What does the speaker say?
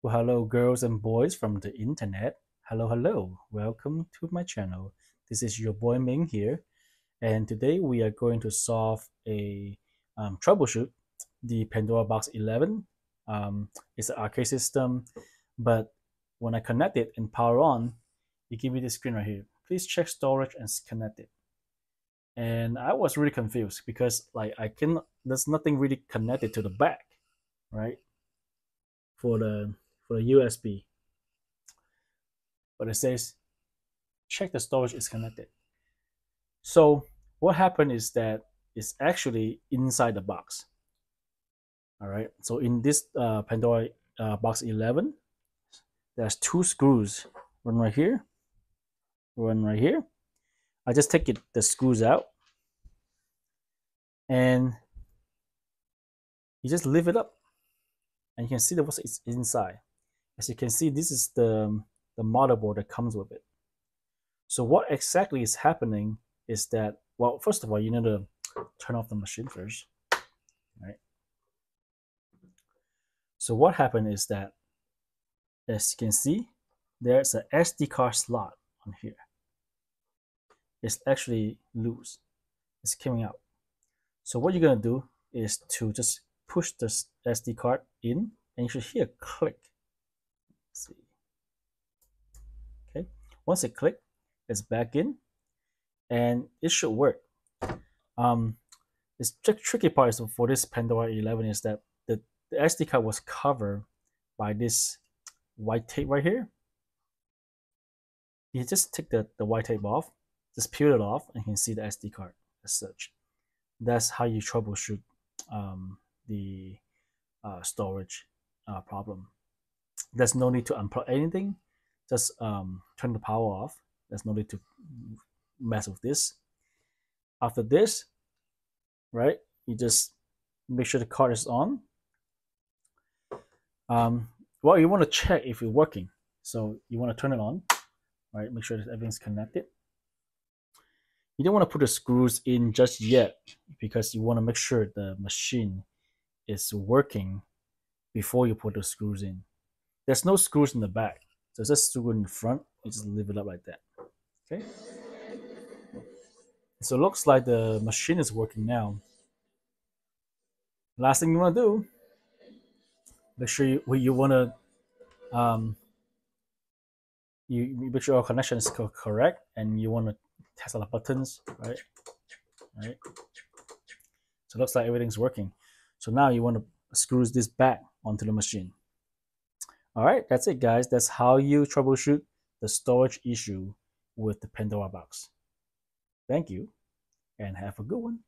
Well, hello, girls and boys from the internet. Hello, hello. Welcome to my channel. This is your boy Ming here, and today we are going to solve a um, troubleshoot the Pandora Box 11. Um, it's an arcade system, but when I connect it and power on, it gives me this screen right here. Please check storage and connect it. And I was really confused because like I can, there's nothing really connected to the back, right? For the for the USB. But it says check the storage is connected. So what happened is that it's actually inside the box. All right. So in this uh, Pandora uh, box 11, there's two screws. One right here, one right here. I just take it the screws out, and you just lift it up, and you can see that what's inside. As you can see, this is the, um, the motherboard that comes with it. So what exactly is happening is that, well, first of all, you need to turn off the machine first, right? So what happened is that, as you can see, there's a SD card slot on here. It's actually loose. It's coming out. So what you're gonna do is to just push this SD card in, and you should hear click see. Okay, once it click, it's back in, and it should work. Um, this tr tricky part is for this Pandora 11 is that the, the SD card was covered by this white tape right here. You just take the, the white tape off, just peel it off, and you can see the SD card as such. That's how you troubleshoot um, the uh, storage uh, problem. There's no need to unplug anything. Just um, turn the power off. There's no need to mess with this. After this, right, you just make sure the card is on. Um, well, you want to check if it's working. So you want to turn it on, right? Make sure that everything's connected. You don't want to put the screws in just yet because you want to make sure the machine is working before you put the screws in. There's no screws in the back. So it's just screw in the front. You just leave it up like that. Okay. So it looks like the machine is working now. Last thing you want to do, make sure you, you want to um, you, you make sure your connection is correct and you want to test all the buttons, right? Right. So it looks like everything's working. So now you want to screw this back onto the machine. All right, that's it, guys. That's how you troubleshoot the storage issue with the Pandora box. Thank you, and have a good one.